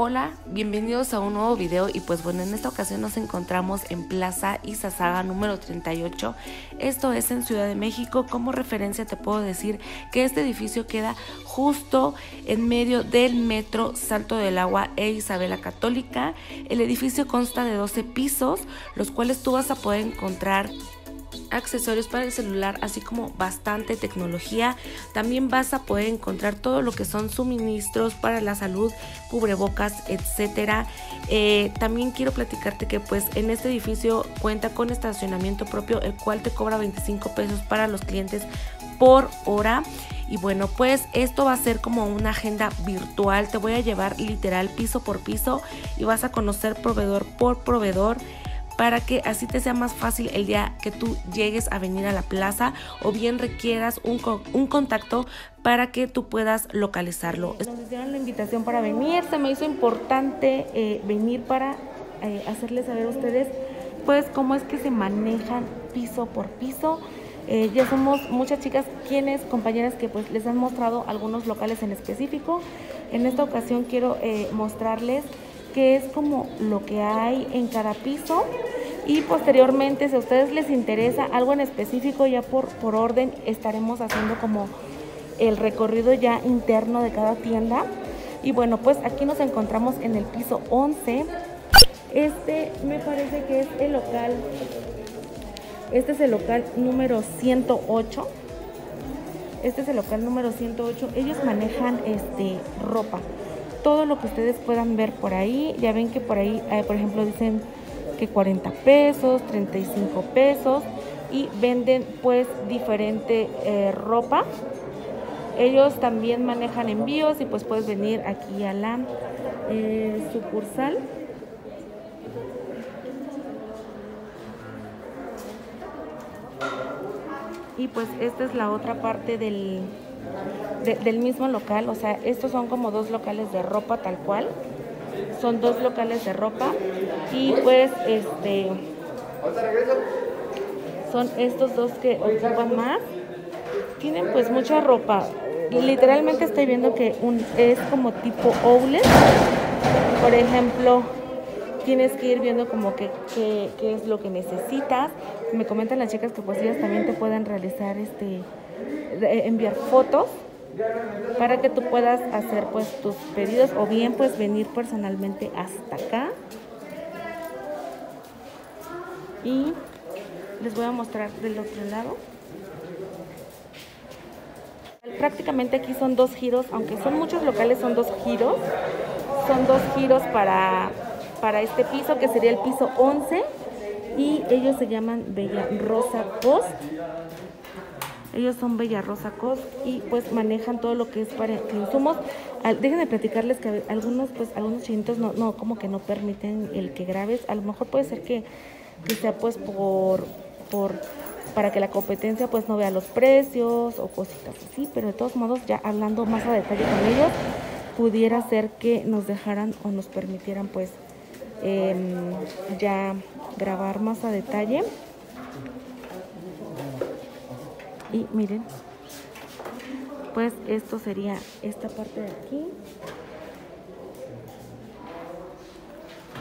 Hola, bienvenidos a un nuevo video y pues bueno, en esta ocasión nos encontramos en Plaza Izazaga número 38. Esto es en Ciudad de México. Como referencia te puedo decir que este edificio queda justo en medio del metro Salto del Agua e Isabela Católica. El edificio consta de 12 pisos, los cuales tú vas a poder encontrar accesorios para el celular, así como bastante tecnología. También vas a poder encontrar todo lo que son suministros para la salud, cubrebocas, etcétera. Eh, también quiero platicarte que pues en este edificio cuenta con estacionamiento propio, el cual te cobra 25 pesos para los clientes por hora. Y bueno, pues esto va a ser como una agenda virtual. Te voy a llevar literal piso por piso y vas a conocer proveedor por proveedor para que así te sea más fácil el día que tú llegues a venir a la plaza o bien requieras un, un contacto para que tú puedas localizarlo. Nos hicieron la invitación para venir, se me hizo importante eh, venir para eh, hacerles saber a ustedes pues cómo es que se manejan piso por piso. Eh, ya somos muchas chicas quienes, compañeras que pues les han mostrado algunos locales en específico. En esta ocasión quiero mostrarles qué es como lo que hay en cada piso. Y posteriormente si a ustedes les interesa algo en específico ya por, por orden estaremos haciendo como el recorrido ya interno de cada tienda. Y bueno pues aquí nos encontramos en el piso 11 este me parece que es el local este es el local número 108 este es el local número 108 ellos manejan este ropa todo lo que ustedes puedan ver por ahí. Ya ven que por ahí, eh, por ejemplo, dicen que 40 pesos, 35 pesos y venden pues diferente eh, ropa. Ellos también manejan envíos y pues puedes venir aquí a la eh, sucursal. Y pues esta es la otra parte del, del mismo local, o sea, estos son como dos locales de ropa tal cual, son dos locales de ropa y pues este son estos dos que ocupan más, tienen pues mucha ropa, literalmente estoy viendo que un, es como tipo outlet, por ejemplo, tienes que ir viendo como que, qué es lo que necesitas. Me comentan las chicas que pues ellas también te pueden realizar este enviar fotos para que tú puedas hacer pues tus pedidos o bien pues venir personalmente hasta acá. Y les voy a mostrar del otro lado. Prácticamente aquí son dos giros aunque son muchos locales son dos giros. Son dos giros para para este piso que sería el piso 11 y ellos se llaman Bella Rosa Post ellos son Bella Rosa Cos y pues manejan todo lo que es para insumos. déjenme platicarles que algunos pues algunos chinitos no, no como que no permiten el que grabes. A lo mejor puede ser que, sea pues por por para que la competencia pues no vea los precios o cositas así, pero de todos modos ya hablando más a detalle con ellos pudiera ser que nos dejaran o nos permitieran pues em, ya grabar más a detalle y miren pues esto sería esta parte de aquí.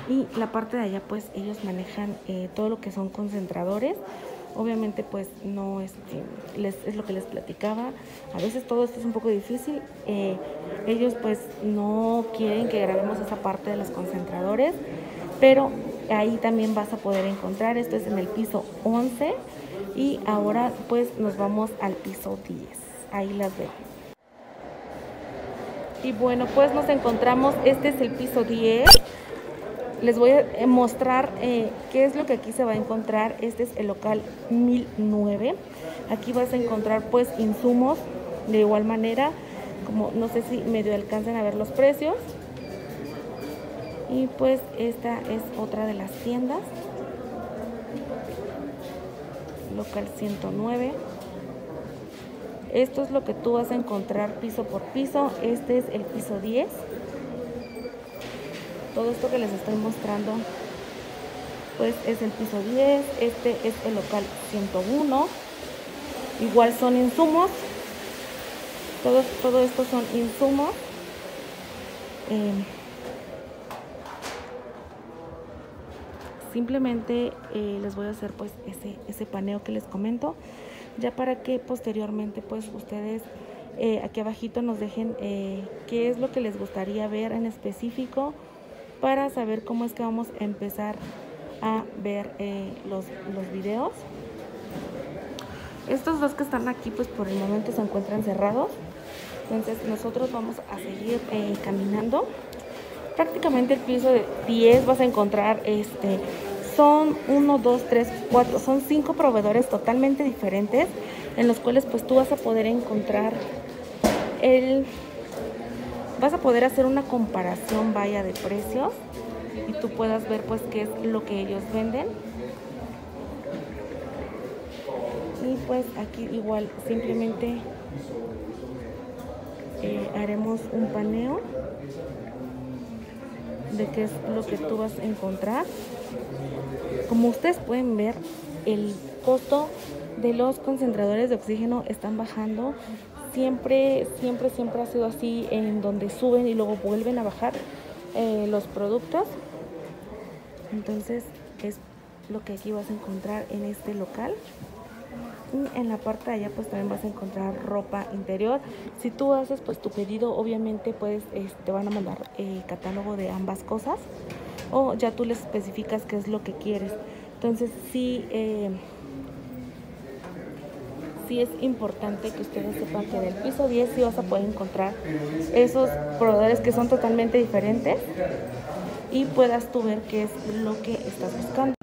Y la parte de allá pues ellos manejan eh, todo lo que son concentradores. Obviamente pues no este, es lo que les platicaba. A veces todo esto es un poco difícil. Eh, ellos pues no quieren que grabemos esa parte de los concentradores pero ahí también vas a poder encontrar. Esto es en el piso 11 y ahora pues nos vamos al piso 10 ahí las veo. Y bueno pues nos encontramos este es el piso 10 les voy a eh, mostrar eh, qué es lo que aquí se va a encontrar. Este es el local 1009 aquí vas a encontrar pues insumos. De igual manera como no sé si medio alcancen a ver los precios. Y pues esta es otra de las tiendas. Local 109. Esto es lo que tú vas a encontrar piso por piso. Este es el piso 10. Todo esto que les estoy mostrando pues es el piso 10. Este es el local 101. Igual son insumos. Todo, todo esto son insumos. Eh, simplemente eh, les voy a hacer pues ese, ese paneo que les comento ya para que posteriormente pues ustedes eh, aquí abajito nos dejen eh, qué es lo que les gustaría ver en específico para saber cómo es que vamos a empezar a ver los, los videos. Estos dos que están aquí pues por el momento se encuentran cerrados. Entonces nosotros vamos a seguir caminando prácticamente el piso de 10 vas a encontrar este son 1, 2, 3, 4, son 5 proveedores totalmente diferentes en los cuales pues tú vas a poder encontrar el, vas a poder hacer una comparación vaya de precios y tú puedas ver pues qué es lo que ellos venden. Y pues aquí igual simplemente eh, haremos un paneo de qué es lo que tú vas a encontrar. Como ustedes pueden ver, el costo de los concentradores de oxígeno están bajando. Siempre, siempre, siempre ha sido así en donde suben y luego vuelven a bajar eh, los productos. Entonces es lo que aquí vas a encontrar en este local. Y en la parte de allá pues también vas a encontrar ropa interior. Si tú haces pues tu pedido, obviamente pues te van a mandar el catálogo de ambas cosas o ya tú les especificas qué es lo que quieres. Entonces sí, eh, sí es importante que ustedes sepan que en el piso 10 sí vas a poder encontrar esos proveedores que son totalmente diferentes y puedas tú ver qué es lo que estás buscando.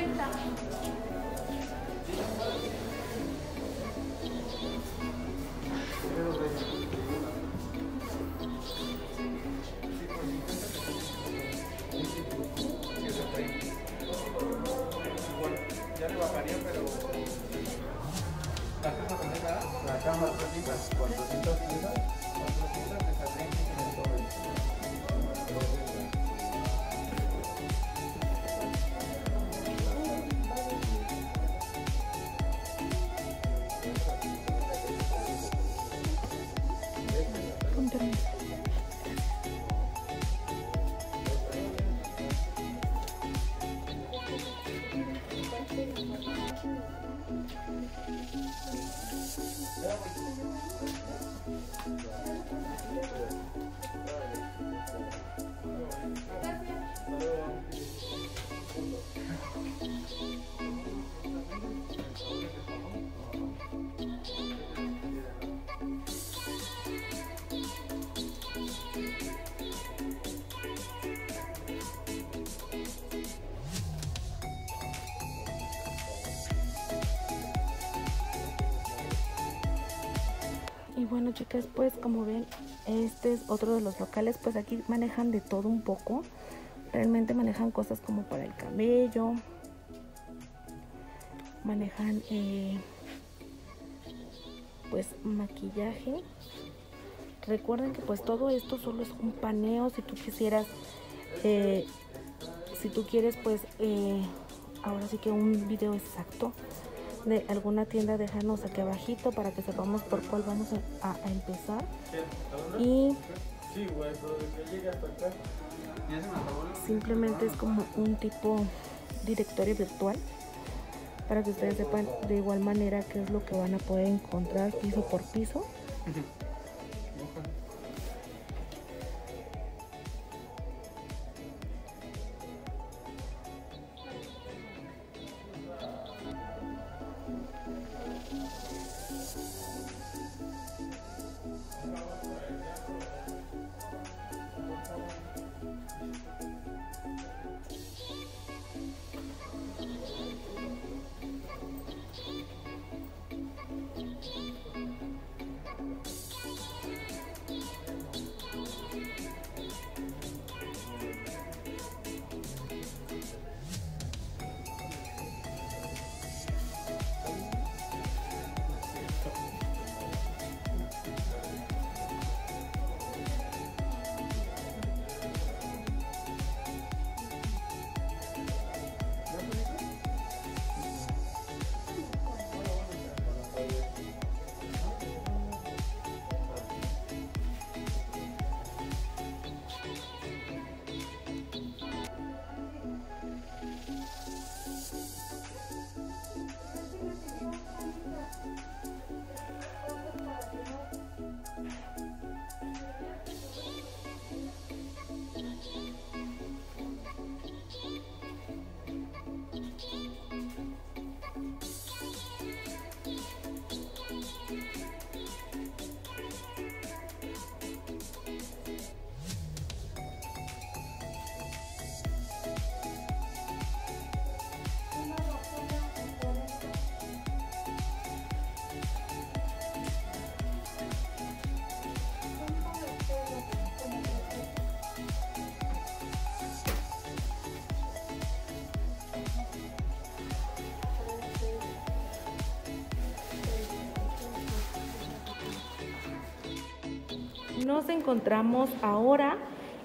conectar. Y bueno chicas, pues como ven, este es otro de los locales, pues aquí manejan de todo un poco. Realmente manejan cosas como para el cabello, manejan eh, pues maquillaje. Recuerden que pues todo esto solo es un paneo, si tú quisieras, eh, si tú quieres pues eh, ahora sí que un video exacto de alguna tienda déjanos aquí abajito para que sepamos por cuál vamos a, empezar. Y simplemente es como un tipo directorio virtual para que ustedes sepan de igual manera qué es lo que van a poder encontrar piso por piso Nos encontramos ahora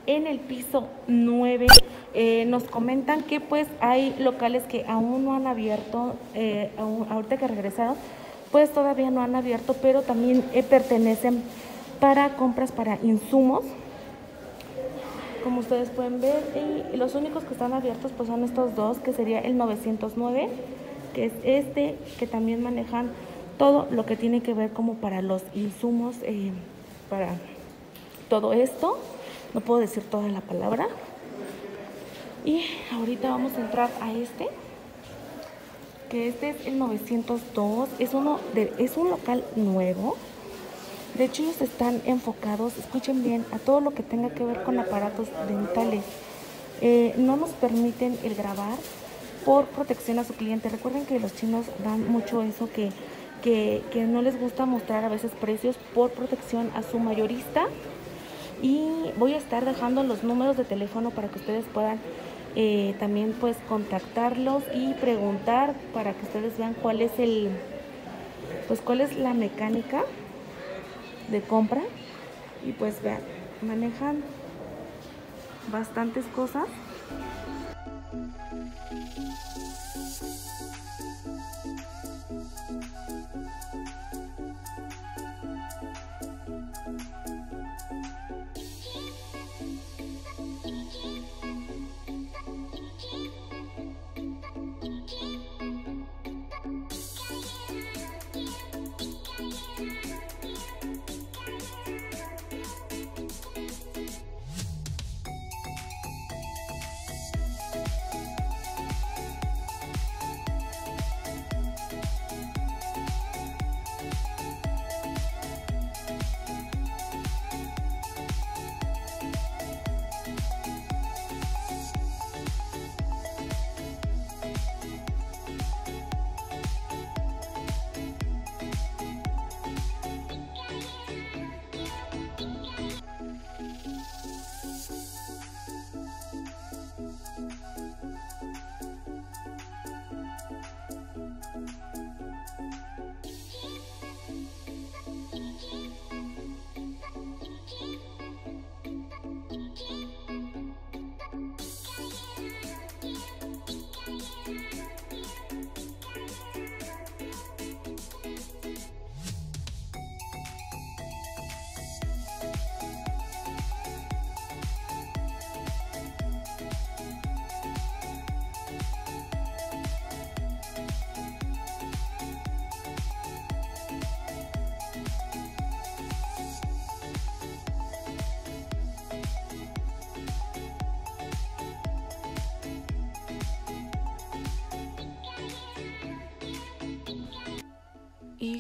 en el piso 9. Eh, nos comentan que pues hay locales que aún no han abierto, eh, ahorita que regresaron, pues todavía no han abierto, pero también eh, pertenecen para compras para insumos. Como ustedes pueden ver, y los únicos que están abiertos pues son estos dos, que sería el 909, que es este, que también manejan todo lo que tiene que ver como para los insumos, para todo esto. No puedo decir toda la palabra. Y ahorita vamos a entrar a este. Que este es el 902. Es, uno de, es un local nuevo. De hecho, ellos están enfocados, escuchen bien, a todo lo que tenga que ver con aparatos dentales. Eh, no nos permiten el grabar por protección a su cliente. Recuerden que los chinos dan mucho eso que, que, que no les gusta mostrar a veces precios por protección a su mayorista y voy a estar dejando los números de teléfono para que ustedes puedan eh, también pues contactarlos y preguntar para que ustedes vean cuál es el pues cuál es la mecánica de compra. Y pues vean manejan bastantes cosas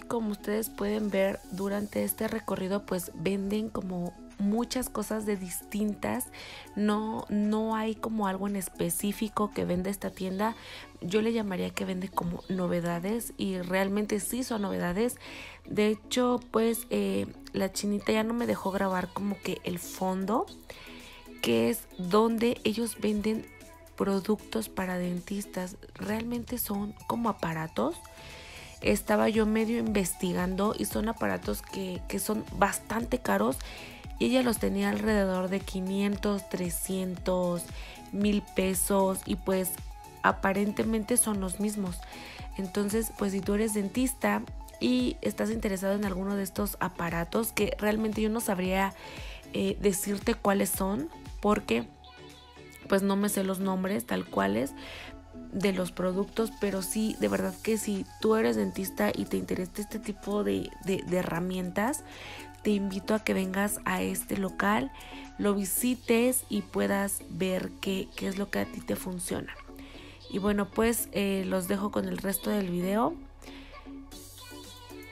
como ustedes pueden ver durante este recorrido pues venden como muchas cosas de distintas. No no hay como algo en específico que vende esta tienda. Yo le llamaría que vende como novedades y realmente sí son novedades. De hecho pues eh, la chinita ya no me dejó grabar como que el fondo que es donde ellos venden productos para dentistas. Realmente son como aparatos estaba yo medio investigando y son aparatos que, que son bastante caros y ella los tenía alrededor de 500, 300, mil pesos y pues aparentemente son los mismos. Entonces, pues si tú eres dentista y estás interesado en alguno de estos aparatos, que realmente yo no sabría eh, decirte cuáles son, porque pues no me sé los nombres tal cuales de los productos, pero sí, de verdad que si tú eres dentista y te interesa este tipo de, de, herramientas, te invito a que vengas a este local, lo visites y puedas ver qué, qué es lo que a ti te funciona. Y bueno, pues eh, los dejo con el resto del video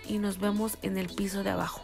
y nos vemos en el piso de abajo.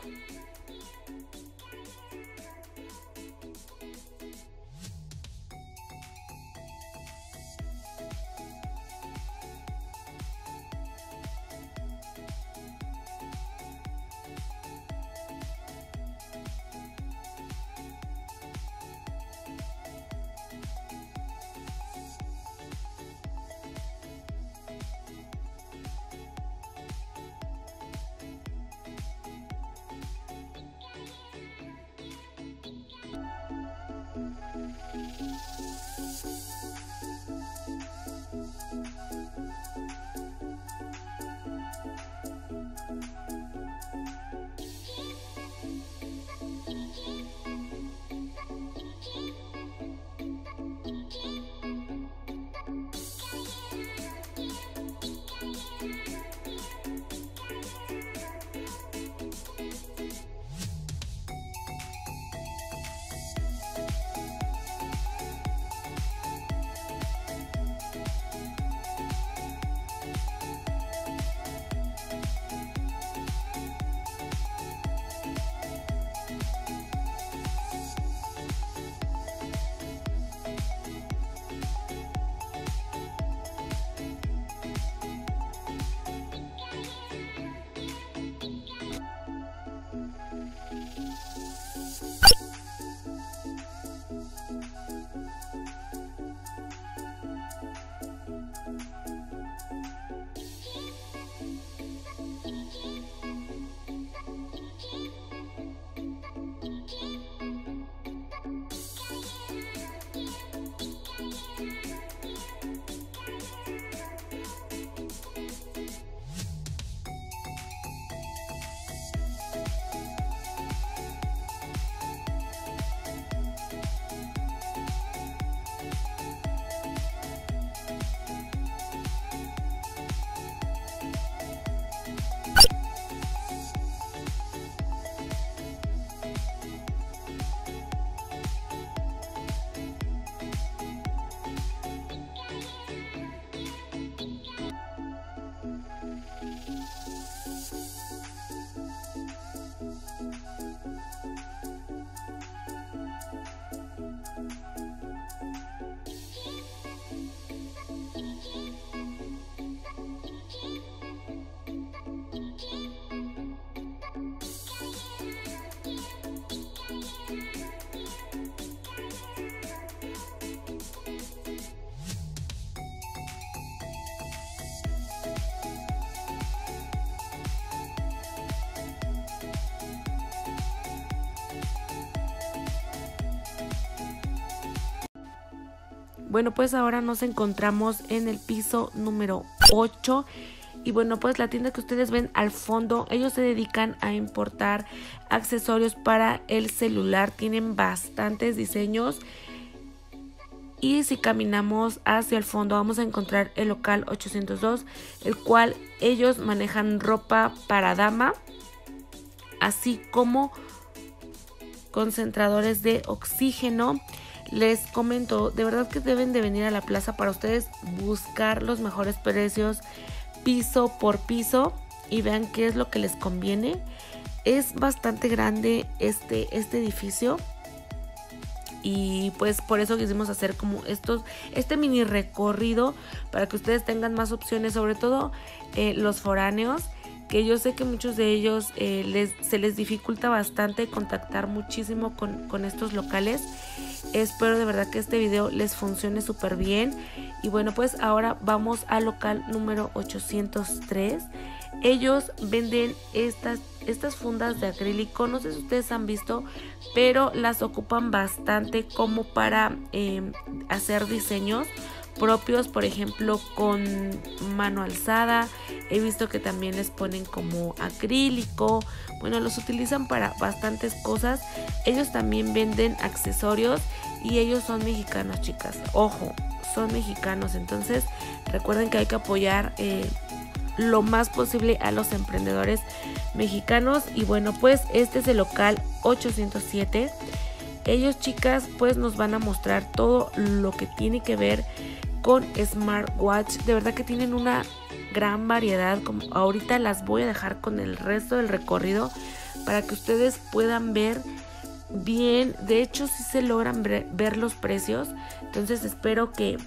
Bueno, pues ahora nos encontramos en el piso número 8. Y bueno, pues la tienda que ustedes ven al fondo, ellos se dedican a importar accesorios para el celular. Tienen bastantes diseños. Y si caminamos hacia el fondo vamos a encontrar el local 802, el cual ellos manejan ropa para dama, así como concentradores de oxígeno les comento, de verdad que deben de venir a la plaza para ustedes buscar los mejores precios piso por piso. y vean qué es lo que les conviene. Es bastante grande este, este edificio y pues por eso quisimos hacer como estos este mini recorrido para que ustedes tengan más opciones sobre todo eh, los foráneos que yo sé que muchos de ellos eh, les, se les dificulta bastante contactar muchísimo con, con estos locales espero de verdad que este video les funcione súper bien. Y bueno pues ahora vamos al local número 803 ellos venden estas, estas fundas de acrílico, no sé si ustedes han visto, pero las ocupan bastante como para em, hacer diseños propios, por ejemplo, con mano alzada. He visto que también les ponen como acrílico. Bueno, los utilizan para bastantes cosas. Ellos también venden accesorios y ellos son mexicanos, chicas. Ojo, son mexicanos. Entonces, recuerden que hay que apoyar eh, lo más posible a los emprendedores mexicanos. Y bueno, pues este es el local 807. Ellos chicas pues nos van a mostrar todo lo que tiene que ver con smartwatch. De verdad que tienen una gran variedad. Como ahorita las voy a dejar con el resto del recorrido para que ustedes puedan ver bien. De hecho, si se logran ver los precios. Entonces espero que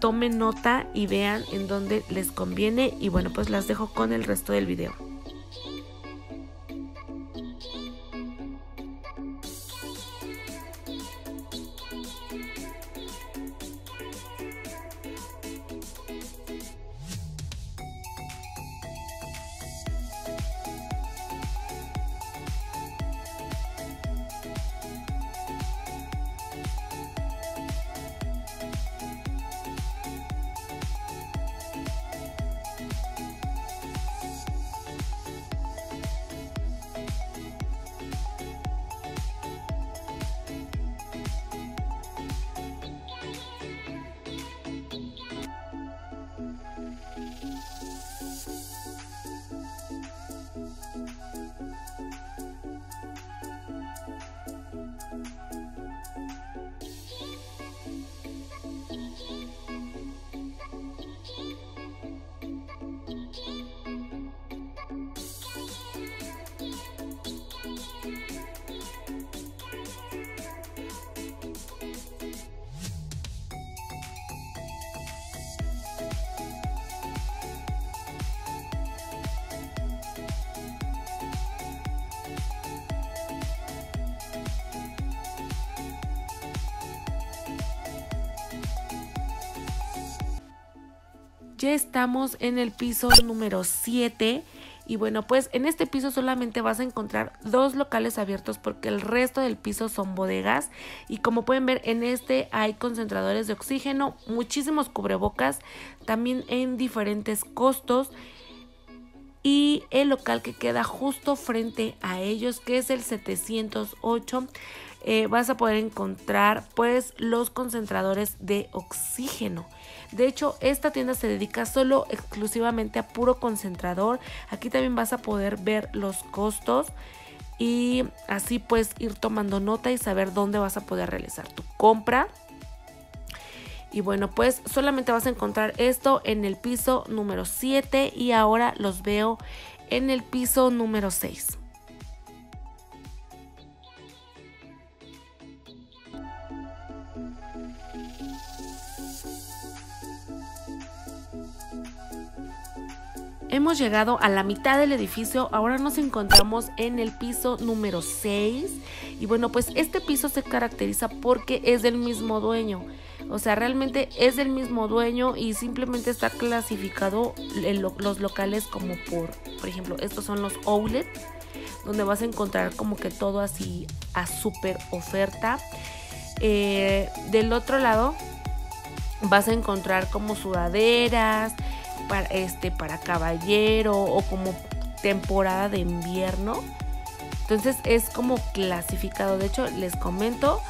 tomen nota y vean en dónde les conviene. Y bueno, pues las dejo con el resto del video. Ya estamos en el piso número 7 y bueno, pues en este piso solamente vas a encontrar dos locales abiertos porque el resto del piso son bodegas. Y como pueden ver, en este hay concentradores de oxígeno, muchísimos cubrebocas, también en diferentes costos. Y el local que queda justo frente a ellos, que es el 708, eh, vas a poder encontrar pues los concentradores de oxígeno. De hecho, esta tienda se dedica solo exclusivamente a puro concentrador. Aquí también vas a poder ver los costos y así pues ir tomando nota y saber dónde vas a poder realizar tu compra. Y bueno, pues solamente vas a encontrar esto en el piso número 7 y ahora los veo en el piso número 6. Hemos llegado a la mitad del edificio, ahora nos encontramos en el piso número 6 y bueno pues este piso se caracteriza porque es del mismo dueño, o sea realmente es del mismo dueño y simplemente está clasificado los locales como por, por ejemplo estos son los outlet donde vas a encontrar como que todo así a super oferta. Eh, del otro lado vas a encontrar como sudaderas, para, este, para caballero o como temporada de invierno. Entonces es como clasificado. De hecho, les comento,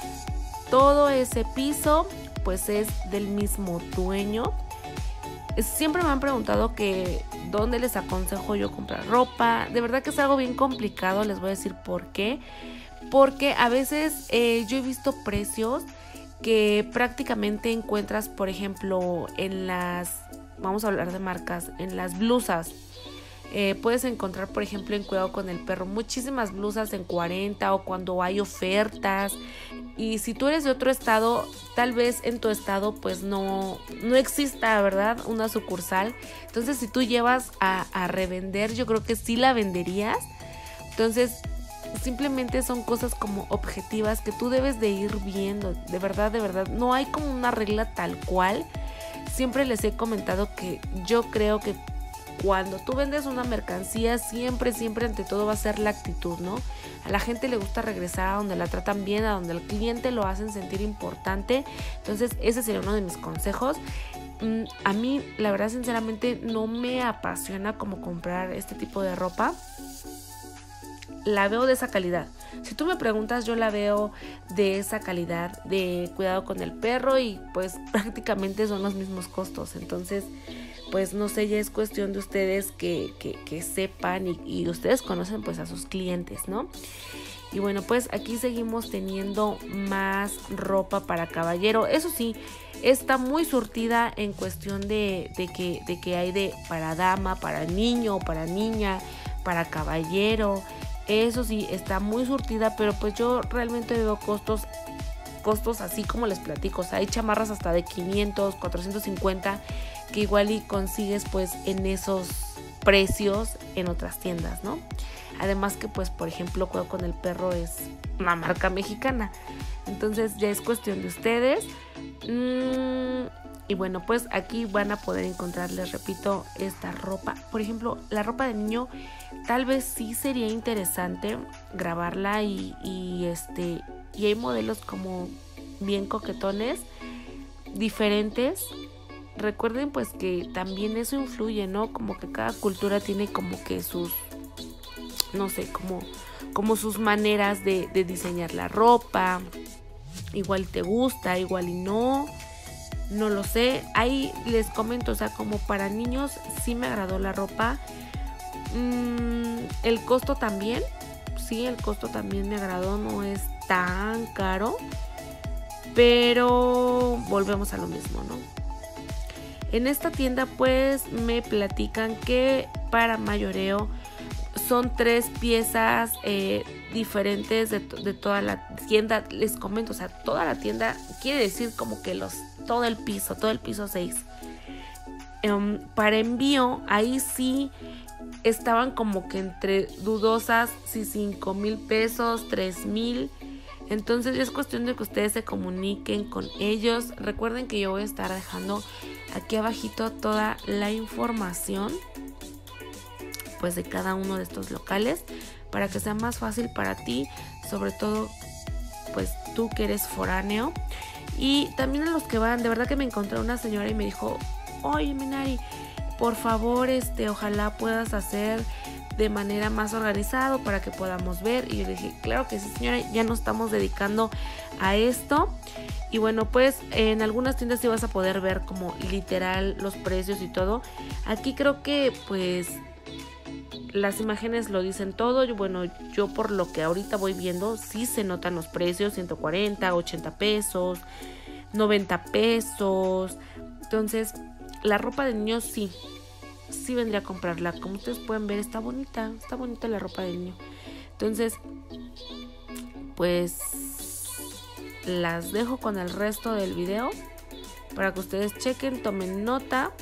todo ese piso pues es del mismo dueño. Siempre me han preguntado que dónde les aconsejo yo comprar ropa. De verdad que es algo bien complicado, les voy a decir por qué. Porque a veces eh, yo he visto precios que prácticamente encuentras, por ejemplo, en las vamos a hablar de marcas, en las blusas. Eh, puedes encontrar, por ejemplo, en Cuidado con el Perro, muchísimas blusas en 40 o cuando hay ofertas. Y si tú eres de otro estado, tal vez en tu estado pues no, no exista, ¿verdad? Una sucursal. Entonces, si tú llevas a, a revender, yo creo que sí la venderías. Entonces, simplemente son cosas como objetivas que tú debes de ir viendo. De verdad, de verdad. No hay como una regla tal cual. Siempre les he comentado que yo creo que cuando tú vendes una mercancía, siempre, siempre ante todo va a ser la actitud, ¿no? A la gente le gusta regresar a donde la tratan bien, a donde el cliente lo hacen sentir importante. Entonces, ese sería uno de mis consejos. Mm, a mí, la verdad, sinceramente, no me apasiona como comprar este tipo de ropa. La veo de esa calidad. Si tú me preguntas, yo la veo de esa calidad, de cuidado con el perro y pues prácticamente son los mismos costos. Entonces, pues no sé, ya es cuestión de ustedes que, sepan y, ustedes conocen pues a sus clientes, ¿no? Y bueno, pues aquí seguimos teniendo más ropa para caballero. Eso sí, está muy surtida en cuestión de, que, de que hay de para dama, para niño, para niña, para caballero. Eso sí, está muy surtida, pero pues yo realmente veo costos costos así como les platico. O sea, hay chamarras hasta de 500, 450 que igual y consigues pues en esos precios en otras tiendas, ¿no? Además que pues por ejemplo Cuidado con el Perro es una marca mexicana. Entonces ya es cuestión de ustedes. Mm, y bueno, pues aquí van a poder encontrar, les repito, esta ropa. Por ejemplo, la ropa de niño tal vez sí sería interesante grabarla y, este y hay modelos como bien coquetones, diferentes. Recuerden pues que también eso influye, ¿no? Como que cada cultura tiene como que sus, no sé, como, como sus maneras de, de diseñar la ropa. Igual te gusta, igual y no. No lo sé. Ahí les comento, o sea, como para niños sí me agradó la ropa. Mm, el costo también. Sí, el costo también me agradó. No es tan caro. Pero volvemos a lo mismo, ¿no? En esta tienda pues me platican que para mayoreo son tres piezas eh, diferentes de, toda la tienda. Les comento, o sea, toda la tienda quiere decir como que los todo el piso, todo el piso 6. Em, para envío, ahí sí estaban como que entre dudosas, si 5 mil pesos, 3 mil. Entonces es cuestión de que ustedes se comuniquen con ellos. Recuerden que yo voy a estar dejando aquí abajito toda la información pues de cada uno de estos locales para que sea más fácil para ti, sobre todo pues tú que eres foráneo. Y también a los que van, de verdad que me encontré una señora y me dijo, oye Minari, por favor, este, ojalá puedas hacer de manera más organizada para que podamos ver. Y yo dije, claro que sí, señora, ya nos estamos dedicando a esto. Y bueno, pues en algunas tiendas sí vas a poder ver como literal los precios y todo. Aquí creo que pues las imágenes lo dicen todo. Bueno, yo por lo que ahorita voy viendo, sí se notan los precios, 140, 80 pesos, 90 pesos. Entonces, la ropa de niños sí, sí vendría a comprarla. Como ustedes pueden ver, está bonita, está bonita la ropa de niño. Entonces, pues las dejo con el resto del video para que ustedes chequen, tomen nota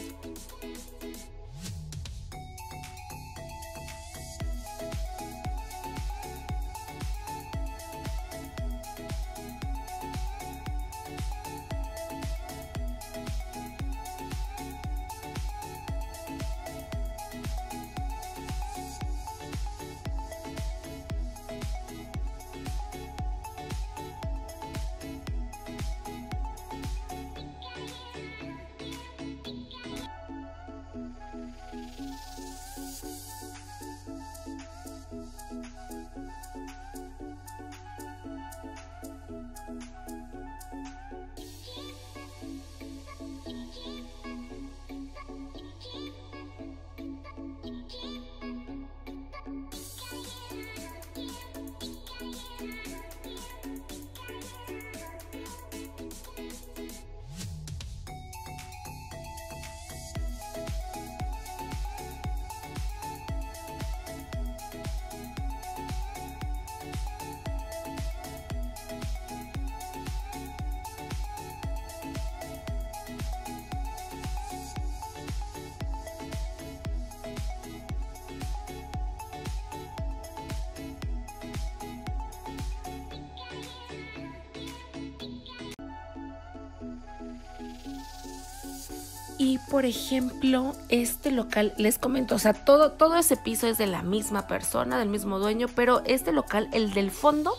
Y por ejemplo, este local, les comento, o sea, todo, todo ese piso es de la misma persona, del mismo dueño, pero este local, el del fondo,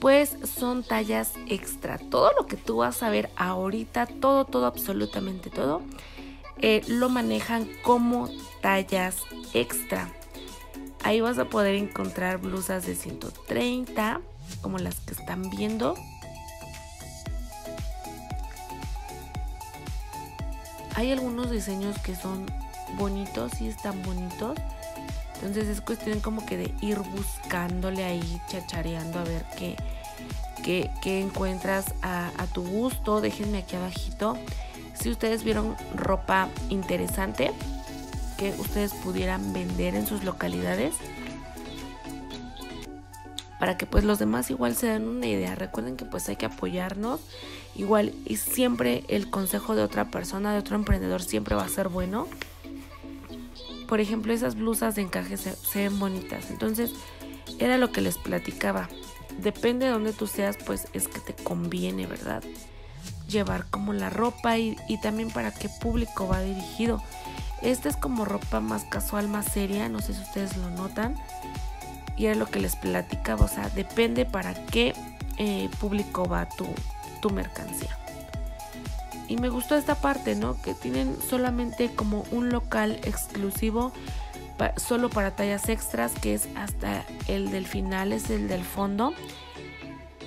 pues son tallas extra. Todo lo que tú vas a ver ahorita, todo, todo, absolutamente todo, eh, lo manejan como tallas extra. Ahí vas a poder encontrar blusas de 130, como las que están viendo. Hay algunos diseños que son bonitos y están bonitos. Entonces es cuestión como que de ir buscándole ahí, chachareando a ver qué, qué, encuentras a, a, tu gusto. Déjenme aquí abajito si ustedes vieron ropa interesante que ustedes pudieran vender en sus localidades para que pues los demás igual se den una idea. Recuerden que pues hay que apoyarnos igual y siempre el consejo de otra persona, de otro emprendedor siempre va a ser bueno. Por ejemplo, esas blusas de encaje se, ven bonitas. Entonces, era lo que les platicaba. Depende de donde tú seas, pues es que te conviene, ¿verdad? Llevar como la ropa y, y también para qué público va dirigido. Esta es como ropa más casual, más seria, no sé si ustedes lo notan y era lo que les platicaba, o sea, depende para qué eh, público va tu, tu mercancía. Y me gustó esta parte, ¿no? Que tienen solamente como un local exclusivo solo para tallas extras, que es hasta el del final, es el del fondo.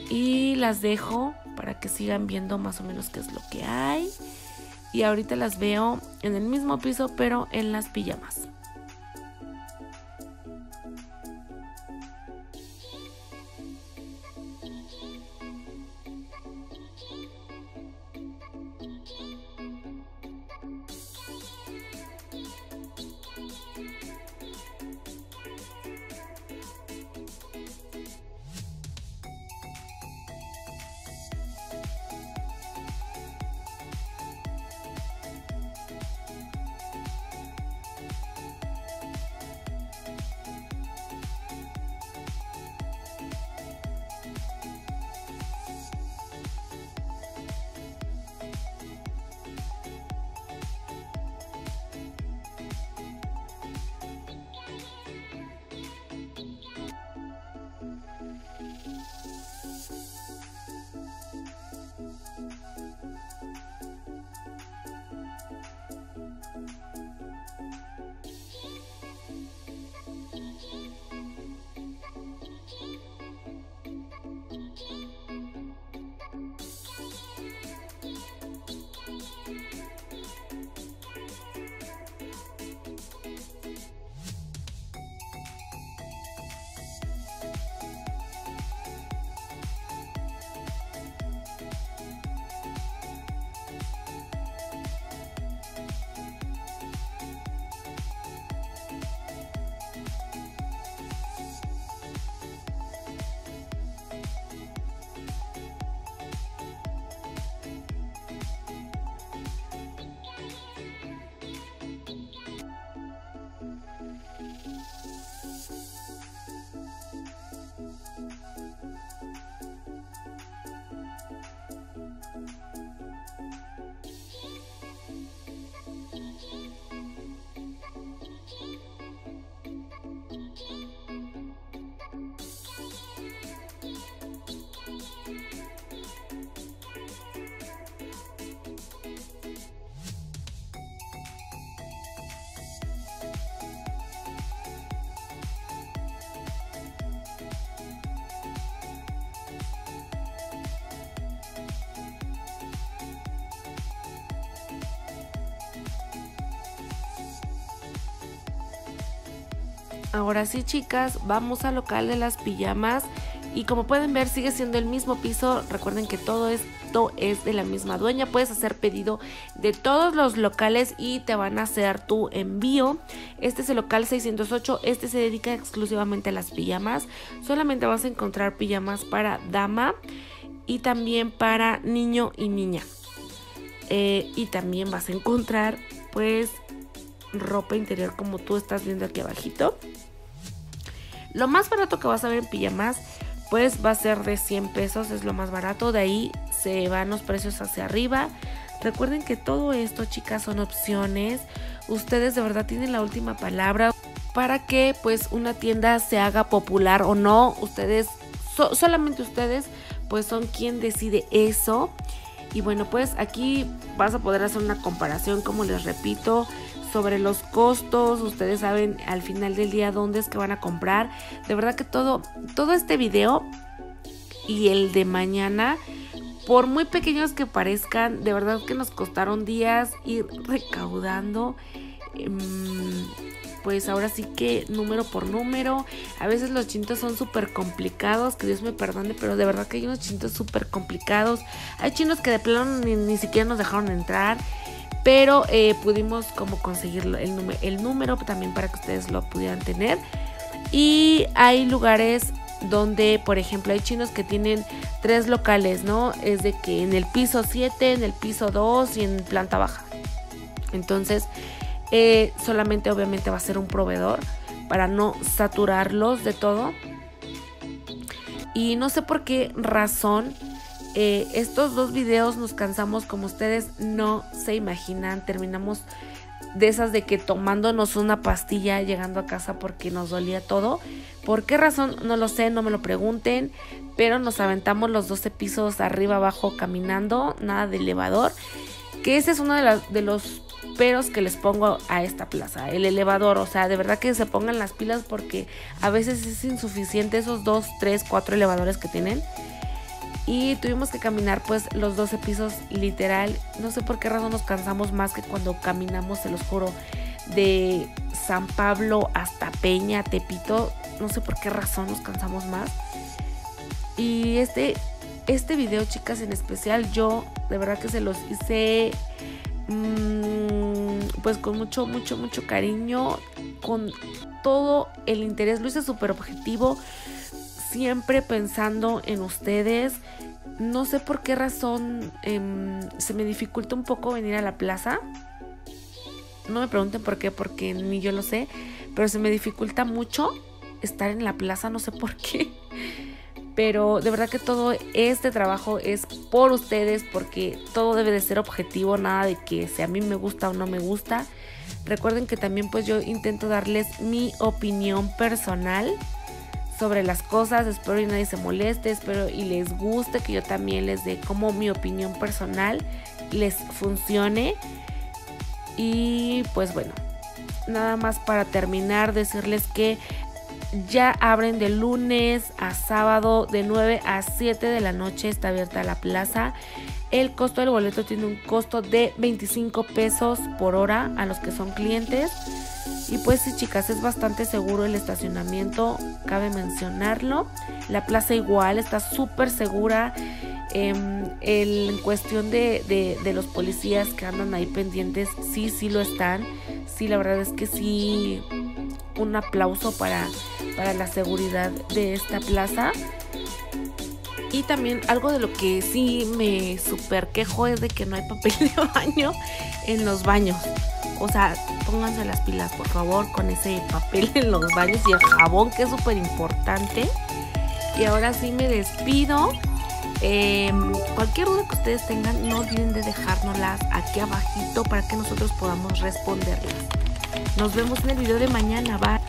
Y las dejo para que sigan viendo más o menos qué es lo que hay. Y ahorita las veo en el mismo piso, pero en las pijamas. Ahora sí, chicas, vamos al local de las pijamas. Y como pueden ver, sigue siendo el mismo piso. Recuerden que todo esto es de la misma dueña. Puedes hacer pedido de todos los locales y te van a hacer tu envío. Este es el local 608. Este se dedica exclusivamente a las pijamas. Solamente vas a encontrar pijamas para dama y también para niño y niña. Eh, y también vas a encontrar pues ropa interior como tú estás viendo aquí abajito. Lo más barato que vas a ver en pijamas, pues va a ser de 100 pesos, es lo más barato. De ahí se van los precios hacia arriba. Recuerden que todo esto, chicas, son opciones. Ustedes de verdad tienen la última palabra para que pues una tienda se haga popular o no. Ustedes, solamente ustedes, pues son quien decide eso. Y bueno, pues aquí vas a poder hacer una comparación, como les repito, sobre los costos. Ustedes saben al final del día dónde es que van a comprar. De verdad que todo, todo este video y el de mañana por muy pequeños que parezcan, de verdad que nos costaron días ir recaudando. Em, pues ahora sí que número por número. A veces los chintos son súper complicados, que Dios me perdone, pero de verdad que hay unos chintos súper complicados. Hay chinos que de plano ni, siquiera nos dejaron entrar. Pero eh, pudimos como conseguir el, el número también para que ustedes lo pudieran tener. Y hay lugares donde, por ejemplo, hay chinos que tienen tres locales, ¿no? Es de que en el piso 7, en el piso 2 y en planta baja. Entonces, eh, solamente obviamente va a ser un proveedor para no saturarlos de todo. Y no sé por qué razón eh, estos dos videos nos cansamos como ustedes no se imaginan. Terminamos de esas de que tomándonos una pastilla llegando a casa porque nos dolía todo. ¿Por qué razón? No lo sé, no me lo pregunten. Pero nos aventamos los 12 pisos arriba abajo caminando, nada de elevador. Que ese es uno de, de los peros que les pongo a esta plaza, el elevador, o sea, de verdad que se pongan las pilas porque a veces es insuficiente esos 2, 3, 4 elevadores que tienen y tuvimos que caminar pues los 12 pisos literal. No sé por qué razón nos cansamos más que cuando caminamos, se los juro, de San Pablo hasta Peña, Tepito. No sé por qué razón nos cansamos más. Y este, este video, chicas, en especial, yo de verdad que se los hice mmm, pues con mucho, mucho, mucho cariño, con todo el interés. Lo hice súper objetivo siempre pensando en ustedes. No sé por qué razón em, se me dificulta un poco venir a la plaza. No me pregunten por qué, porque ni yo lo sé. Pero se me dificulta mucho estar en la plaza, no sé por qué. Pero de verdad que todo este trabajo es por ustedes, porque todo debe de ser objetivo, nada de que si a mí me gusta o no me gusta. Recuerden que también pues yo intento darles mi opinión personal sobre las cosas. Espero y nadie se moleste, espero y les guste que yo también les dé como mi opinión personal les funcione. Y pues bueno, nada más para terminar decirles que ya abren de lunes a sábado de 9 a 7 de la noche está abierta la plaza. El costo del boleto tiene un costo de 25 pesos por hora a los que son clientes. Y pues sí, chicas, es bastante seguro el estacionamiento, cabe mencionarlo. La plaza igual está súper segura. Em, en cuestión de, los policías que andan ahí pendientes, sí, sí lo están. Sí, la verdad es que sí, un aplauso para, para la seguridad de esta plaza. Y también algo de lo que sí me super quejo es de que no hay papel de baño en los baños. O sea, pónganse las pilas, por favor, con ese papel en los baños y el jabón, que es súper importante. Y ahora sí me despido. Em, cualquier duda que ustedes tengan, no olviden de dejárnoslas aquí abajito para que nosotros podamos responderlas. Nos vemos en el video de mañana. Bye.